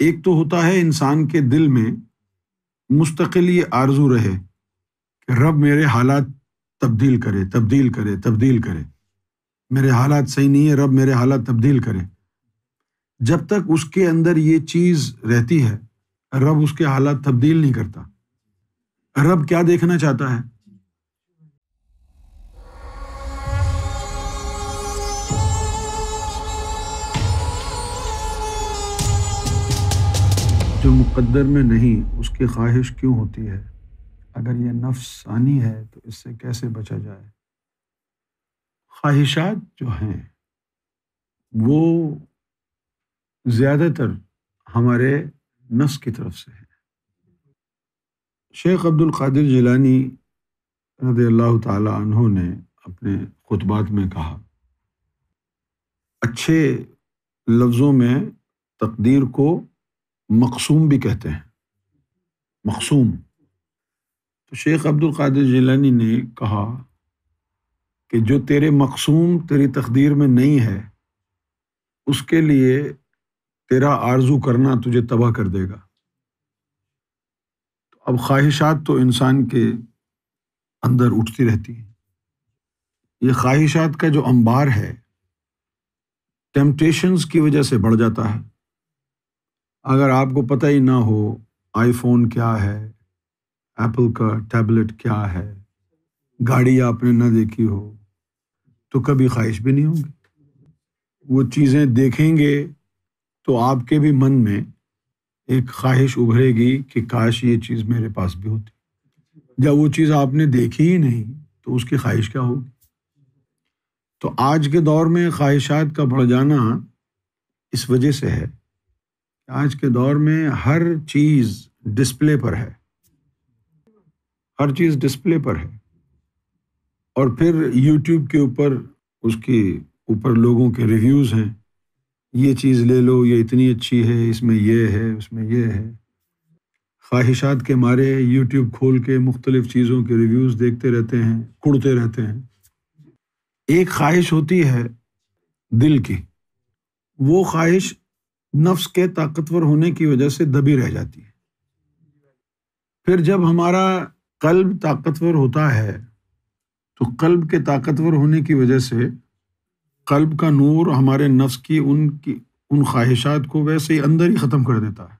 एक तो होता है इंसान के दिल में मुस्तकिल ये आरज़ू रहे कि रब मेरे हालात तब्दील करे तब्दील करे तब्दील करे। मेरे हालात सही नहीं है, रब मेरे हालात तब्दील करे। जब तक उसके अंदर ये चीज़ रहती है, रब उसके हालात तब्दील नहीं करता। रब क्या देखना चाहता है? जो मुकद्दर में नहीं, उसकी ख्वाहिश क्यों होती है? अगर ये नफ्सानी है तो इससे कैसे बचा जाए? ख्वाहिशात जो हैं, वो ज़्यादातर हमारे नफ्स की तरफ़ से है। शेख अब्दुल कादिर जिलानी रदी अल्लाह ने अपने खुतबात में कहा, अच्छे लफ्ज़ों में तकदीर को मकसूम भी कहते हैं। मकसूम तो शेख अब्दुल कादिर जिलानी ने कहा कि जो तेरे मकसूम तेरी तकदीर में नहीं है, उसके लिए तेरा आरज़ू करना तुझे तबाह कर देगा। तो अब ख्वाहिशात तो इंसान के अंदर उठती रहती हैं। ये ख्वाहिशात का जो अंबार है टेम्पटेशंस की वजह से बढ़ जाता है। अगर आपको पता ही ना हो आईफोन क्या है? एप्पल का टैबलेट क्या है? गाड़ी आपने ना देखी हो तो कभी ख्वाहिश भी नहीं होगी। वो चीज़ें देखेंगे तो आपके भी मन में एक ख्वाहिश उभरेगी कि काश ये चीज़ मेरे पास भी होती। जब वो चीज़ आपने देखी ही नहीं तो उसकी ख्वाहिश क्या होगी? तो आज के दौर में ख्वाहिशात का बढ़ जाना इस वजह से है आज के दौर में हर चीज़ डिस्प्ले पर है। हर चीज़ डिस्प्ले पर है। और फिर यूट्यूब के ऊपर, उसके ऊपर लोगों के रिव्यूज़ हैं। ये चीज़ ले लो, ये इतनी अच्छी है, इसमें ये है, उसमें ये है। ख्वाहिशात के मारे यूट्यूब खोल के मुख्तलिफ़ चीज़ों के रिव्यूज़ देखते रहते हैं, कुड़ते रहते हैं। एक ख्वाहिश होती है दिल की। वो ख्वाहिश नफ्स के ताकतवर होने की वजह से दबी रह जाती है। फिर जब हमारा कल्ब ताकतवर होता है तो कल्ब के ताकतवर होने की वजह से कल्ब का नूर हमारे नफ्स की, उनकी, उन ख्वाहिशात को वैसे ही अंदर ही ख़त्म कर देता है।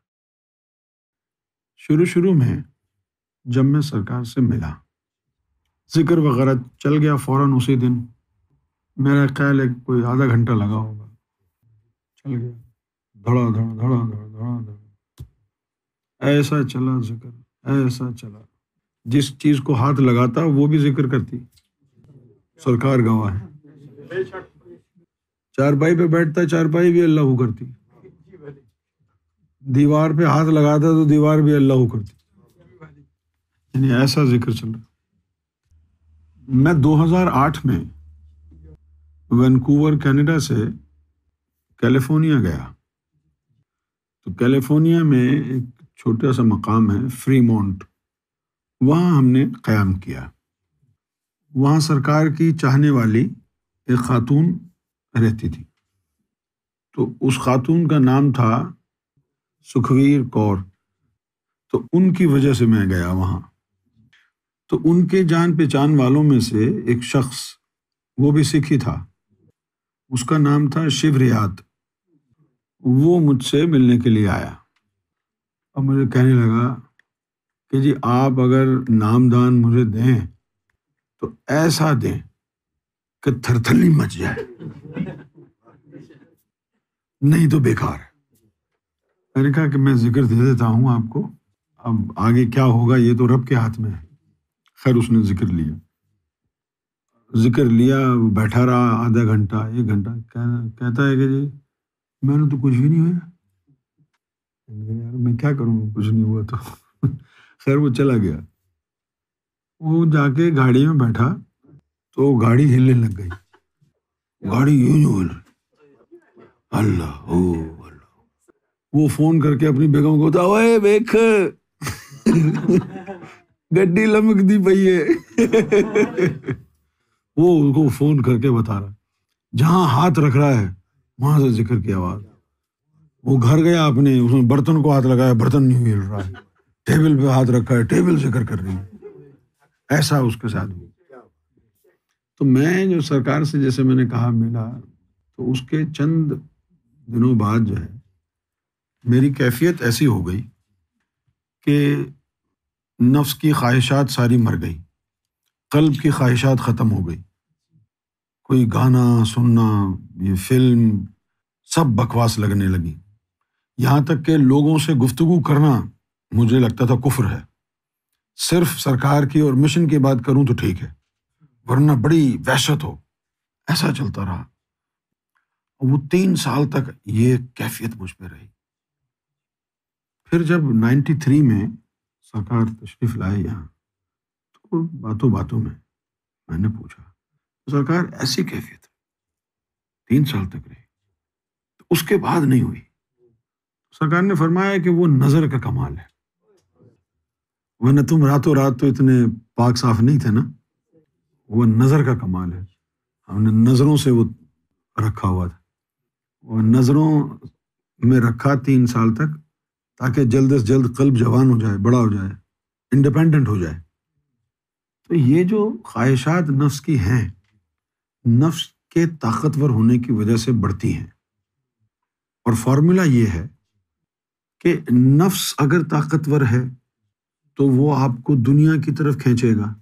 शुरू शुरू में जब मैं सरकार से मिला, ज़िक्र वगैरह चल गया फ़ौरन उसी दिन। मेरा ख्याल है कोई आधा घंटा लगा होगा। चल गया। धड़ा धड़ धड़ा धड़ धड़ा धड़ ऐसा चला ज़िक्र, ऐसा चला। जिस चीज़ को हाथ लगाता, वो भी ज़िक्र करती। सरकार गवाह है। चारपाई पे बैठता, चारपाई भी अल्लाह करती। दीवार पे हाथ लगाता तो दीवार भी अल्लाह करती। यानी ऐसा ज़िक्र चल रहा। मैं 2008 में वैनकूवर, कनाडा से कैलिफ़ोर्निया गया। तो कैलिफ़ोर्निया में एक छोटा सा मकाम है, फ्रीमोंट। वहाँ हमने क़याम किया। वहाँ सरकार की चाहने वाली एक ख़ातून रहती थी। तो उस खातून का नाम था सुखवीर कौर। तो उनकी वजह से मैं गया वहाँ। तो उनके जान पहचान वालों में से एक शख्स, वो भी सिख ही था। उसका नाम था शिव रियात वो मुझसे मिलने के लिए आया। और मुझे कहने लगा कि जी, आप अगर नामदान मुझे दें तो ऐसा दें कि थरथली मच जाए। नहीं तो बेकार। मैंने कहा कि मैं ज़िक्र दे देता हूँ आपको। अब आगे क्या होगा, ये तो रब के हाथ में है। खैर, उसने ज़िक्र लिया। ज़िक्र लिया, बैठा रहा आधा घंटा, एक घंटा। कहता है कि जी मैंने तो कुछ भी नहीं हुआ। यार, मैं क्या करूँ? कुछ नहीं हुआ तो। खैर, वो चला गया। वो जाके गाड़ी में बैठा तो गाड़ी हिलने लग गई। गाड़ी यूँ यूँ हिल अल्लाह, ओ अल्लाह। वो फ़ोन करके अपनी बेगम को बता ओए देख गड्डी लमक दी पई है। वो उसको फ़ोन करके बता रहा जहाँ हाथ रख रहा है वहाँ से ज़िक्र की आवाज़ वो घर गया अपने, उसने बर्तन को हाथ लगाया, बर्तन नहीं हिल रहा है। टेबल पे हाथ रखा है, टेबल ज़िक्र कर रही है ऐसा उसके साथ हुआ। तो मैं जो सरकार से जैसे मैंने कहा मिला तो उसके चंद दिनों बाद जो है, मेरी कैफियत ऐसी हो गई कि नफ्स की ख्वाहिशात सारी मर गई। कल्ब की ख्वाहिशात ख़त्म हो गई। कोई गाना, सुनना, ये फ़िल्म, सब बकवास लगने लगी। यहाँ तक कि लोगों से गुफ्तगु करना मुझे लगता था कुफ्र है। सिर्फ़ सरकार की और मिशन की बात करूँ तो ठीक है, वरना बड़ी वहशत हो। ऐसा चलता रहा। वो तीन साल तक ये कैफियत मुझ पर रही। फिर जब 93 में सरकार तशरीफ़ लाए यहाँ तो बातों बातों में मैंने पूछा सरकार ऐसी कैफियत तीन साल तक रही तो उसके बाद नहीं हुई। सरकार ने फरमाया कि वो नज़र का कमाल है। वरना तुम रातों रात तो इतने पाक साफ़ नहीं थे ना? वो नज़र का कमाल है। हमने नज़रों से वो रखा हुआ था। वो नज़रों में रखा तीन साल तक, ताकि जल्द से जल्द कल्ब जवान हो जाए, बड़ा हो जाए इंडिपेंडेंट हो जाए। तो ये जो ख्वाहिशात नफ्स की हैं नफ्स के ताकतवर होने की वजह से बढ़ती हैं। और फॉर्मूला ये है कि नफ्स अगर ताकतवर है तो वो आपको दुनिया की तरफ़ खींचेगा।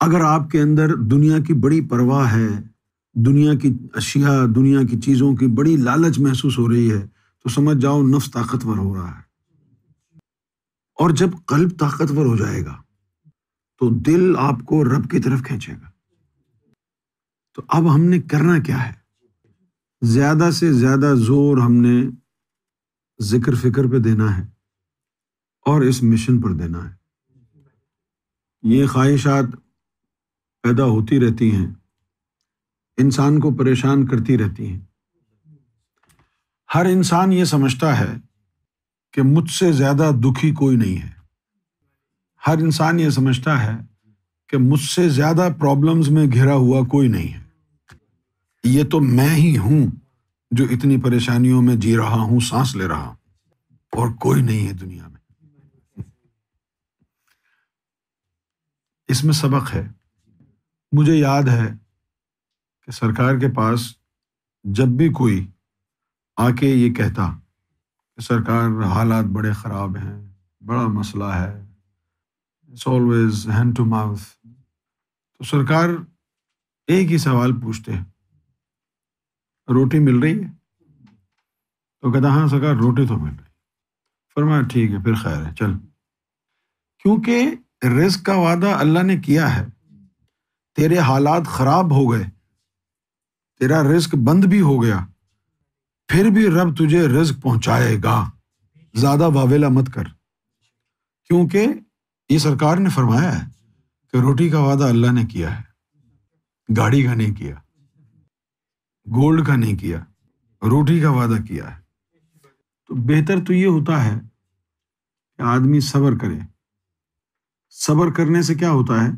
अगर आपके अंदर दुनिया की बड़ी परवाह है, दुनिया की अशिया, दुनिया की चीज़ों की बड़ी लालच महसूस हो रही है तो समझ जाओ नफ्स ताकतवर हो रहा है। और जब कल्ब ताकतवर हो जाएगा तो दिल आपको रब की तरफ़ खींचेगा। तो अब हमने करना क्या है? ज़्यादा से ज़्यादा ज़ोर हमने ज़िक्र फ़िक्र पे देना है और इस मिशन पर देना है। ये ख्वाहिशात पैदा होती रहती हैं, इंसान को परेशान करती रहती हैं। हर इंसान ये समझता है कि मुझसे ज़्यादा दुखी कोई नहीं है। हर इंसान ये समझता है कि मुझसे ज़्यादा प्रॉब्लम्स में घिरा हुआ कोई नहीं है। ये तो मैं ही हूँ जो इतनी परेशानियों में जी रहा हूँ, सांस ले रहा हूँ, और कोई नहीं है दुनिया में। इसमें सबक है। मुझे याद है कि सरकार के पास जब भी कोई आके ये कहता कि सरकार, हालात बड़े ख़राब हैं, बड़ा मसला है it's always hand to mouth तो सरकार एक ही सवाल पूछते हैं। रोटी मिल रही है? तो कहता हाँ सरकार रोटी तो मिल रही। फरमाया, ठीक है, फिर खैर है, चल। क्योंकि रिस्क का वादा अल्लाह ने किया है, तेरे हालात खराब हो गए, तेरा रिस्क बंद भी हो गया, फिर भी रब तुझे रिस्क पहुंचाएगा। ज़्यादा वावेला मत कर। क्योंकि ये सरकार ने फरमाया है कि रोटी का वादा अल्लाह ने किया है, गाड़ी का नहीं किया। गोल्ड का नहीं किया, रोटी का वादा किया है। तो बेहतर तो ये होता है कि आदमी सबर करे। सबर करने से क्या होता है?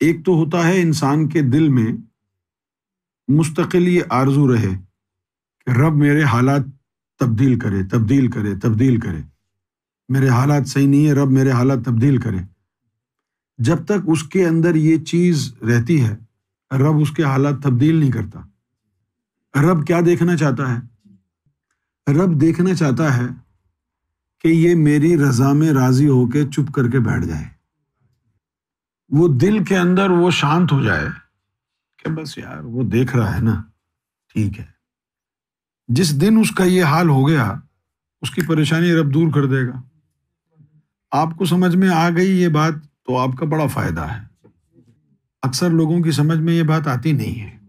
एक तो होता है इंसान के दिल में मुस्तकिल ये आरज़ू रहे कि रब मेरे हालात तब्दील करे तब्दील करे तब्दील करे। मेरे हालात सही नहीं है, रब मेरे हालात तब्दील करे। जब तक उसके अंदर ये चीज़ रहती है, रब उसके हालात तब्दील नहीं करता। रब क्या देखना चाहता है? रब देखना चाहता है कि ये मेरी रजा में राज़ी होके चुप करके बैठ जाए। वो दिल के अंदर वो शांत हो जाए कि बस यार, वो देख रहा है ना, ठीक है। जिस दिन उसका ये हाल हो गया, उसकी परेशानी रब दूर कर देगा। आपको समझ में आ गई ये बात तो आपका बड़ा फ़ायदा है। अक्सर लोगों की समझ में ये बात आती नहीं है।